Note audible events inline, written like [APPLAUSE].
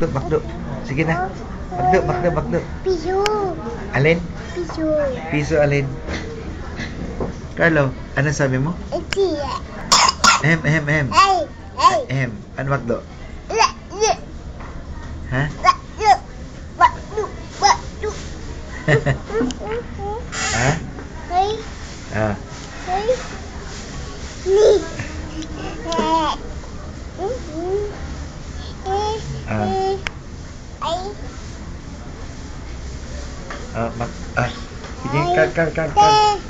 Bakdo, bakdo. Sige na. Bakdo, bakdo, bakdo. Piso. Alin? Piso. Piso alin? Carlo, ano sabi mo? Iti. Ehem, ehem, ehem. Ay. Ay. Ehem. Ano bakdo? Ha? La. Bakdu. [LAUGHS] Bakdu. ha? Hey. Ah. Hey. Eh. Ah. Eh. Ay. Ah, mak ah. Sige, kar, kar, kar, kar.